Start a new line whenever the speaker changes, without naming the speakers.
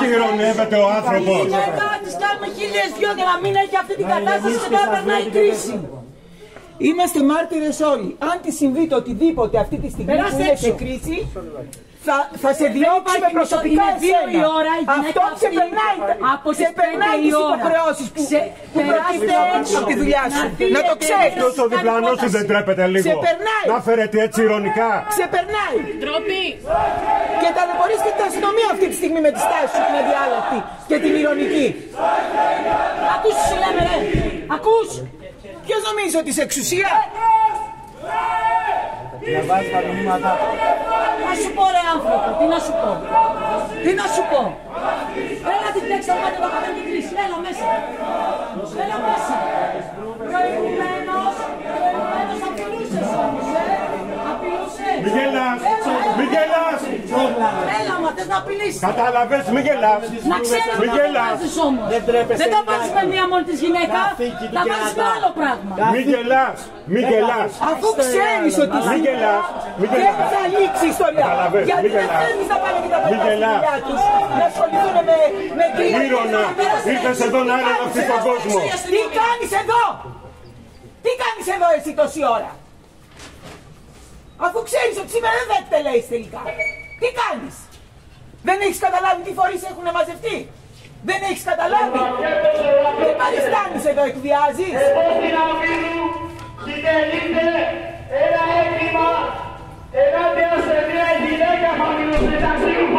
Κυρωνεύεται ο άνθρωπος.
Η γυναίκα της κάνουμε χίλιες δυο για να μην έχει αυτή την κατάσταση και τώρα περνάει η κρίση. Είμαστε μάρτυρες όλοι. Αν τη συμβεί το οτιδήποτε αυτή τη στιγμή
Περάστε
που είναι σε
έξω.
κρίση, θα, θα σε διώξουμε
υπάρχει
προσωπικά
είναι δύο
εσένα.
η ώρα, η γυναίκα
Αυτό
αυτή
ξεπερνάει,
από τις
ξεπερνάει
πέντε η
τις
ώρα.
υποχρεώσεις που,
Ξε-
που
περάστε
προκύπτουν
έξω.
από τη δουλειά σου.
Να
Να το
φύγετε,
ξέρεις.
Ποιος ο διπλανός σου δεν τρέπεται λίγο.
Ξεπερνάει.
Να φέρετε έτσι ηρωνικά.
Ξεπερνάει.
Ντροπή.
Και ταλαιπωρείς και την αστυνομία αυτή τη στιγμή με τη στάση σου την αδιάλακτη και την ηρωνική.
Ακούς τι σου λέμε ρε. Ακούς.
Ποιος νομίζει ότι είσαι εξουσία;
Να σου πω ρε άνθρωπο. Τι να σου πω. Τι να σου πω. Έλα την τέξα πάτε εδώ κατά την κρίση. Έλα μέσα. Έλα μέσα. Προηγουμένως. Προηγουμένως απειλούσες όμως. ε. Απειλούσες.
Μη γελάς. Μη γελάς.
Έλα μα θες να απειλήσεις.
Κατάλαβες, μη γελάς.
Να ξέρεις
Μη
τι θα
γελάς.
βάζεις όμως.
Δεν τρέπεσαι,
Δεν τα
Νικάτα.
βάζεις με μία μόνη της γυναίκα.
Καθήκη του
Τα
και
βάζεις με
να
άλλο πράγμα.
Μη γελάς. Μη γελάς.
Αφού ξέρεις ότι
Μη γελάς. Μη
δεν
γελάς.
θα λήξει η ιστορία.
Καταλαβαίνεις,
Γιατί
μη
δεν
γελάς.
θέλεις να πάνε και τα
Μη
παιδιά στη
γελάς.
δουλειά τους. Να ασχοληθούν με, με κρύα.
Ήρωνα. Ήρθες εδώ να έρευνασεις τον κόσμο.
Τι κάνεις εδώ; Τι κάνεις εδώ εσύ τόση ώρα; Αφού ξέρεις ότι σήμερα δεν θα εκτελέσεις τελικά. Τι κάνεις; Δεν έχεις καταλάβει τι φορείς έχουν μαζευτεί; Δεν έχεις καταλάβει; Τι παριστάνεις εδώ, εκβιάζεις;
Εγώ στην Αφήνου συντελείται ένα έγκλημα ενάντια σε μια γυναίκα χαμηλού συνταξιούχου